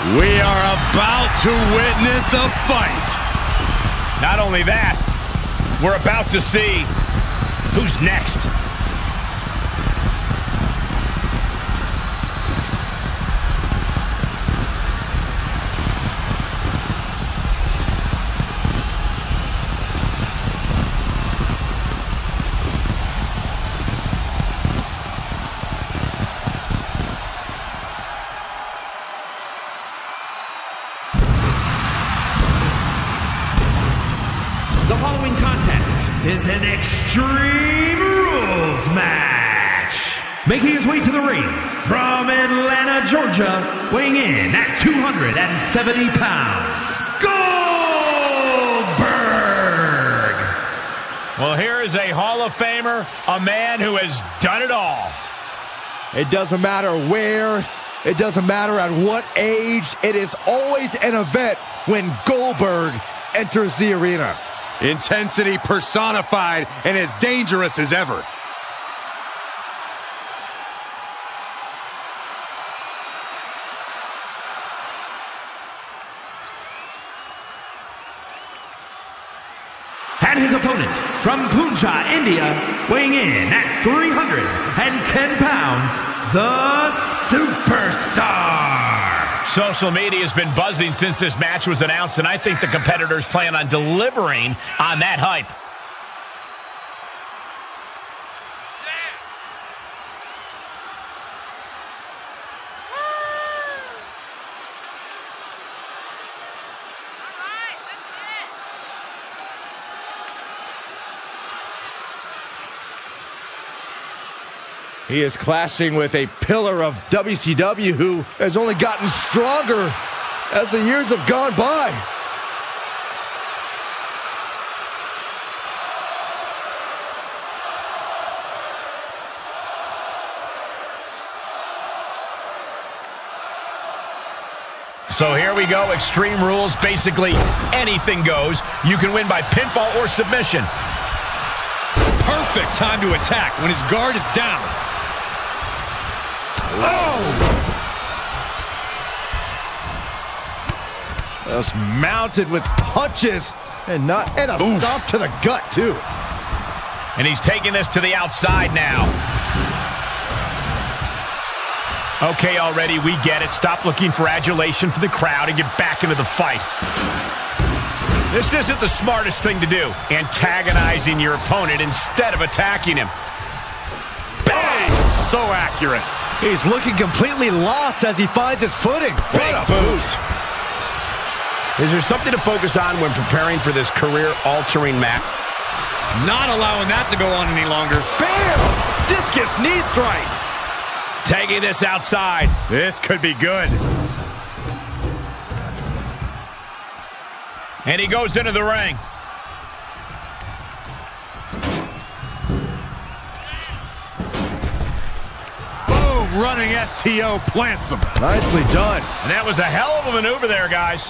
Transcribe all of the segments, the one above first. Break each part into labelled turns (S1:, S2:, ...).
S1: We are about to witness a fight.
S2: Not only that, we're about to see who's next.
S3: The following contest is an Extreme Rules match. Making his way to the ring from Atlanta, Georgia, weighing in at 270 pounds, Goldberg.
S2: Well, here is a Hall of Famer, a man who has done it all.
S4: It doesn't matter where, it doesn't matter at what age, it is always an event when Goldberg enters the arena.
S1: Intensity personified and as dangerous as ever.
S3: And his opponent from Punjab, India, weighing in at 310 pounds, the Superstar.
S2: Social media has been buzzing since this match was announced, and I think the competitors plan on delivering on that hype.
S4: He is clashing with a pillar of WCW who has only gotten stronger as the years have gone by.
S2: So here we go. Extreme rules. Basically, anything goes. You can win by pinfall or submission.
S1: Perfect time to attack when his guard is down. Oh!
S4: Just mounted with punches and not and a stop to the gut too.
S2: And he's taking this to the outside now. Okay, already, we get it. Stop looking for adulation for the crowd and get back into the fight. This isn't the smartest thing to do, antagonizing your opponent instead of attacking him.
S1: Bang! So accurate.
S4: He's looking completely lost as he finds his footing. What a
S2: boot. Is there something to focus on when preparing for this career-altering match?
S1: Not allowing that to go on any longer.
S4: Bam! Discus knee strike.
S2: Taking this outside.
S1: This could be good.
S2: And he goes into the ring.
S1: Running STO plants him.
S4: Nicely done.
S2: And that was a hell of a maneuver there, guys.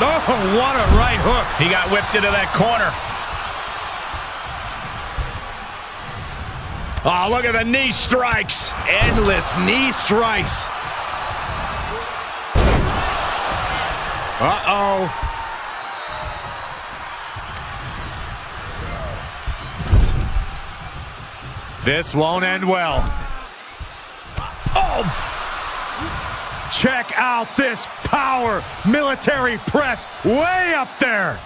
S1: Oh, what a right hook.
S2: He got whipped into that corner. Oh, look at the knee strikes.
S4: Endless knee strikes.
S1: Uh-oh. This won't end well. Oh! Check out this power. Military press way up there.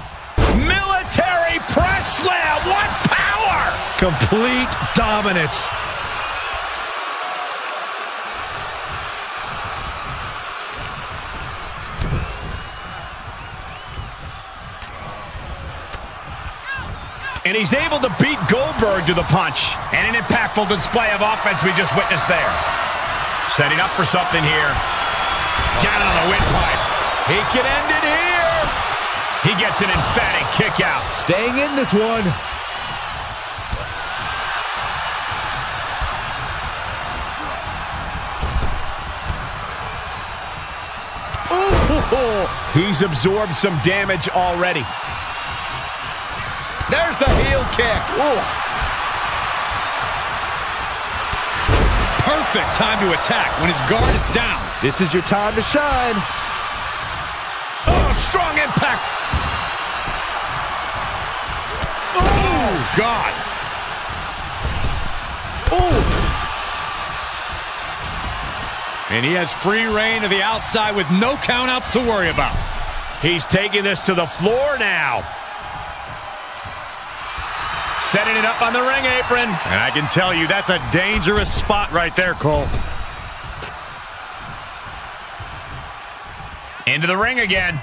S2: Military press slam. What power!
S4: Complete dominance.
S2: And he's able to beat Goldberg to the punch. And an impactful display of offense we just witnessed there. Setting up for something here. Down on the windpipe. He can end it here. He gets an emphatic kick out.
S4: Staying in this one.
S2: He's absorbed some damage already.
S4: There's the heel
S5: kick.
S1: Ooh.
S5: Perfect time to attack when his guard is down.
S4: This is your time to shine.
S2: Oh, strong impact.
S5: Oh, God.
S4: Ooh.
S5: And he has free reign to the outside with no countouts to worry about.
S2: He's taking this to the floor now. Setting it up on the ring apron.
S1: And I can tell you, that's a dangerous spot right there, Cole.
S2: Into the ring again.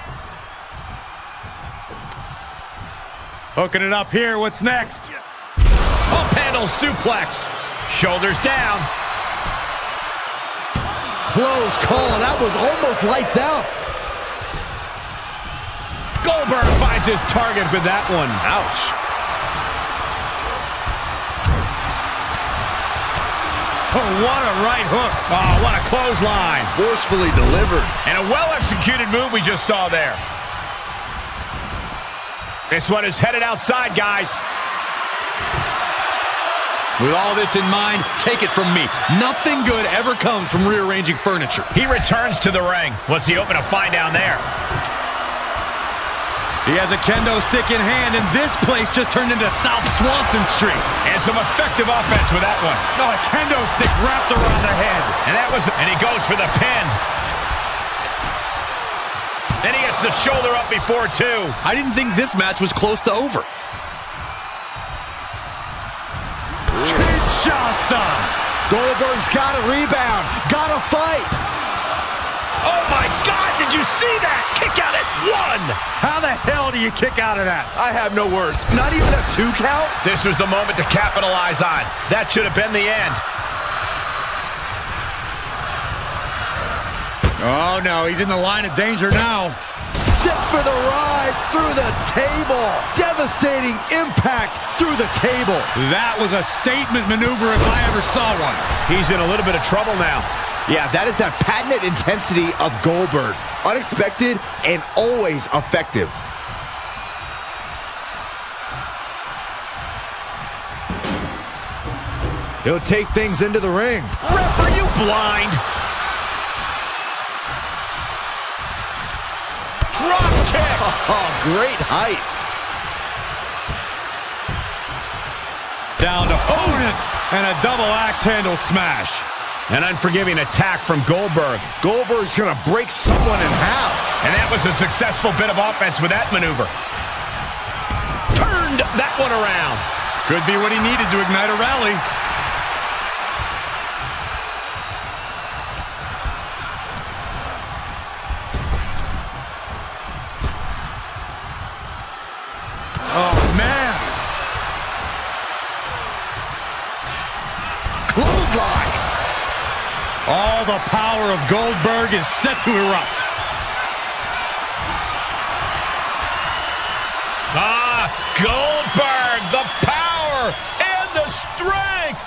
S1: Hooking it up here. What's next?
S2: Up handle suplex. Shoulders down.
S4: Close call. That was almost lights out.
S2: Goldberg finds his target with that one. Ouch.
S1: Oh, what a right hook.
S2: Oh, what a clothesline.
S4: Forcefully delivered.
S2: And a well-executed move we just saw there. This one is headed outside, guys.
S5: With all this in mind, take it from me. Nothing good ever comes from rearranging furniture.
S2: He returns to the ring. What's he hoping to find down there?
S1: He has a kendo stick in hand, and this place just turned into South Swanson Street.
S2: And some effective offense with that one.
S1: No, a kendo stick wrapped around the head.
S2: And that was, and he goes for the pin. Then he gets the shoulder up before two.
S5: I didn't think this match was close to over.
S1: Kinshasa.
S4: Goldberg's got to rebound. Got to fight.
S2: Oh my God, did you see that? Kick out at one.
S1: How the hell do you kick out of that?
S4: I have no words. Not even a two count?
S2: This was the moment to capitalize on. That should have been the end.
S1: Oh, no, he's in the line of danger now.
S4: Set for the ride through the table. Devastating impact through the table.
S1: That was a statement maneuver if I ever saw one.
S2: He's in a little bit of trouble now.
S4: Yeah, that is that patented intensity of Goldberg. Unexpected and always effective. He'll take things into the ring.
S2: Ref, are you blind? Drop kick.
S4: Oh, great height.
S1: Down to opponent and a double axe handle smash.
S2: An unforgiving attack from Goldberg.
S4: Goldberg's gonna break someone in half.
S2: And that was a successful bit of offense with that maneuver. Turned that one around.
S5: Could be what he needed to ignite a rally.
S1: All the power of Goldberg is set to erupt.
S2: Ah, Goldberg, the power and the strength.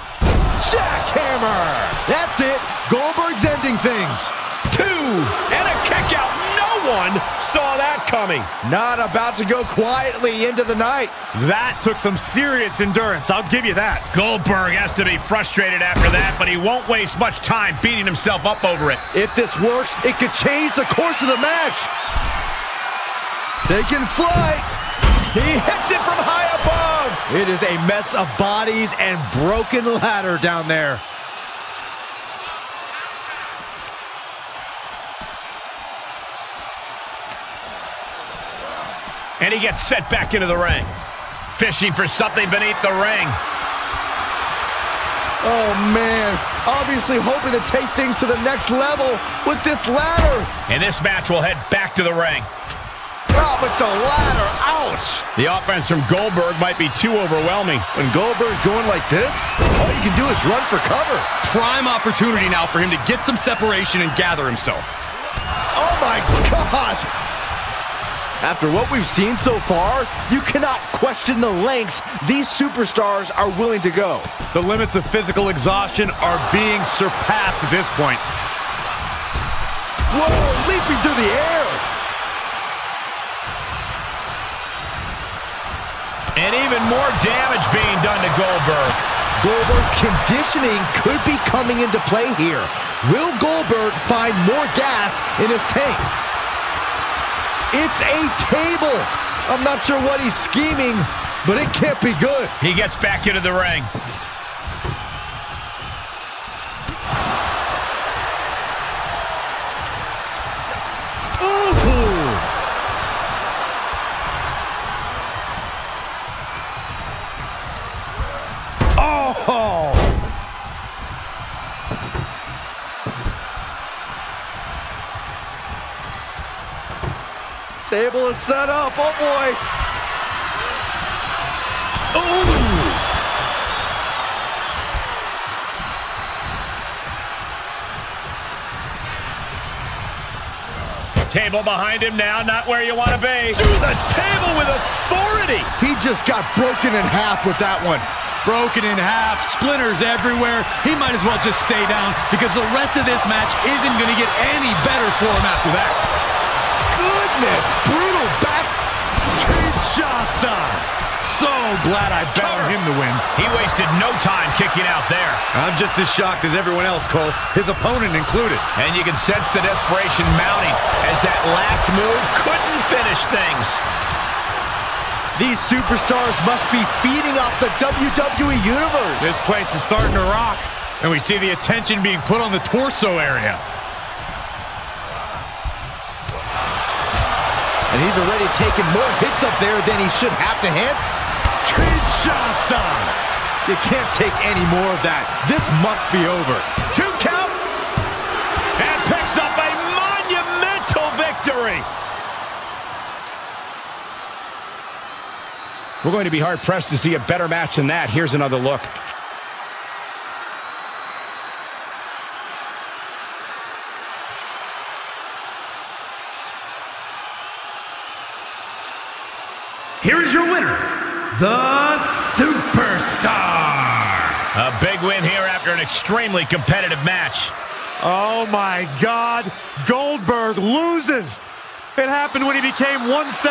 S4: Jackhammer. That's it. Goldberg's ending things.
S2: Two saw that coming.
S4: Not about to go quietly into the night.
S1: That took some serious endurance, I'll give you that.
S2: Goldberg has to be frustrated after that, but he won't waste much time beating himself up over it.
S4: If this works, it could change the course of the match. Taking flight.
S2: He hits it from high above.
S4: It is a mess of bodies and broken ladder down there.
S2: And he gets set back into the ring. Fishing for something beneath the ring.
S4: Oh, man. Obviously hoping to take things to the next level with this ladder.
S2: And this match will head back to the ring.
S4: Oh, but the ladder. Ouch.
S2: The offense from Goldberg might be too overwhelming.
S4: When Goldberg going like this, all you can do is run for cover.
S5: Prime opportunity now for him to get some separation and gather himself.
S4: Oh, my gosh. After what we've seen so far, you cannot question the lengths these superstars are willing to go.
S1: The limits of physical exhaustion are being surpassed at this point.
S4: Whoa, leaping through the air.
S2: And even more damage being done to Goldberg.
S4: Goldberg's conditioning could be coming into play here. Will Goldberg find more gas in his tank? It's a table. I'm not sure what he's scheming, but it can't be good.
S2: He gets back into the ring.
S4: Ooh!
S1: Oh!
S4: Table is set up. Oh boy. Ooh!
S2: Table behind him now, not where you want to be. Through the table with authority.
S4: He just got broken in half with that one.
S5: Broken in half, splinters everywhere. He might as well just stay down because the rest of this match isn't going to get any better for him after that.
S4: Goodness, brutal back.
S1: Kinshasa!
S5: So glad I bet on him to win.
S2: He wasted no time kicking out there.
S5: I'm just as shocked as everyone else, Cole, his opponent included.
S2: And you can sense the desperation mounting as that last move couldn't finish things.
S4: These superstars must be feeding off the WWE Universe.
S1: This place is starting to rock. And we see the attention being put on the torso area.
S4: And he's already taken more hits up there than he should have to hit.
S1: Kinshasa!
S4: You can't take any more of that. This must be over.
S2: Two count. And picks up a monumental victory. We're going to be hard-pressed to see a better match than that. Here's another look.
S3: Here is your winner, the Superstar.
S2: A big win here after an extremely competitive match.
S1: Oh my God. Goldberg loses. It happened when he became 170.